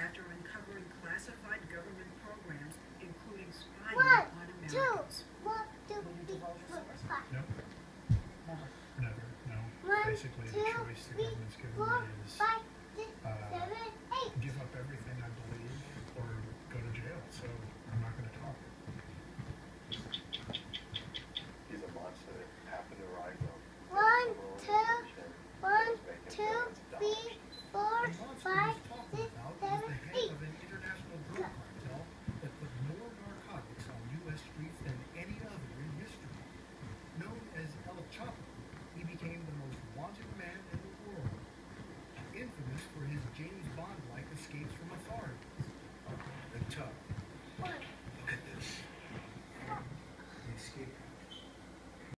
after uncovering classified government programs, including spying one, on Americans. Never. No. One, Basically, two, the choice the government's given four, is. Five. his James Bond-like escapes from authorities. The tub. Look at this. He escape.